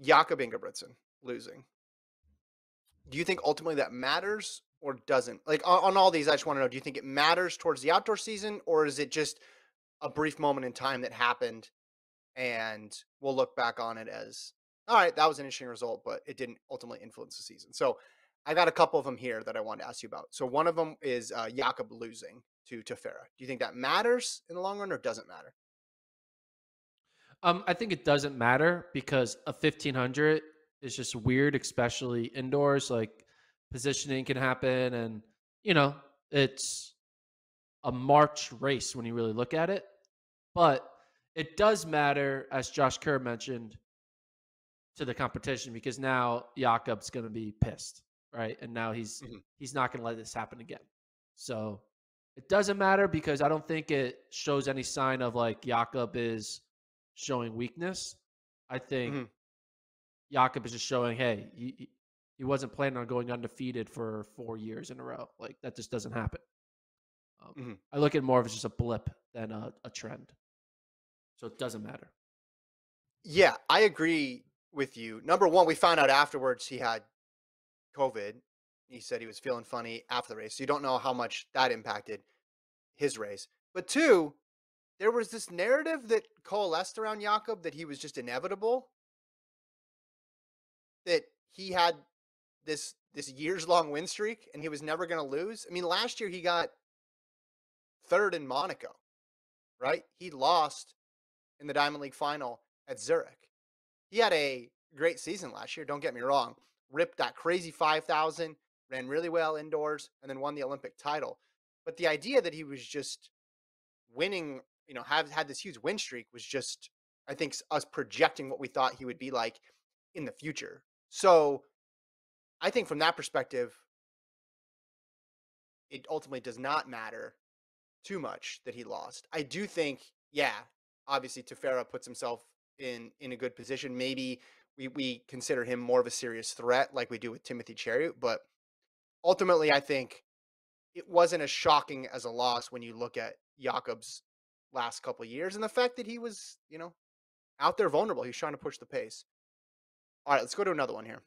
Jakob Ingebrigtsen losing. Do you think ultimately that matters or doesn't? Like on, on all these, I just want to know: Do you think it matters towards the outdoor season, or is it just a brief moment in time that happened, and we'll look back on it as all right, that was an interesting result, but it didn't ultimately influence the season. So I got a couple of them here that I wanted to ask you about. So one of them is uh, Jakob losing to Tefera. Do you think that matters in the long run or doesn't matter? Um, I think it doesn't matter because a 1500 is just weird, especially indoors. Like positioning can happen, and you know it's a March race when you really look at it. But it does matter, as Josh Kerr mentioned, to the competition because now Jakob's going to be pissed, right? And now he's mm-hmm. he's not going to let this happen again. So it doesn't matter because I don't think it shows any sign of like Jakob is showing weakness. I think mm-hmm. Jakob is just showing, hey, he, he wasn't planning on going undefeated for four years in a row. Like that just doesn't happen. Um, mm-hmm. I look at more of as just a blip than a, a trend. So it doesn't matter. Yeah, I agree with you. Number one, we found out afterwards he had COVID. He said he was feeling funny after the race. So you don't know how much that impacted his race. But two, there was this narrative that coalesced around Jakob that he was just inevitable. That he had this this years long win streak and he was never going to lose. I mean, last year he got third in Monaco, right? He lost in the Diamond League final at Zurich he had a great season last year. Don't get me wrong. Ripped that crazy 5,000, ran really well indoors, and then won the Olympic title. But the idea that he was just winning, you know, have had this huge win streak was just, I think, us projecting what we thought he would be like in the future. So I think from that perspective, it ultimately does not matter too much that he lost. I do think, yeah, obviously Tefera puts himself in in a good position. Maybe we we consider him more of a serious threat, like we do with Timothy Cheruiyot. But ultimately, I think it wasn't as shocking as a loss when you look at Jakob's last couple years and the fact that he was, you know, out there vulnerable. He's trying to push the pace. All right, let's go to another one here.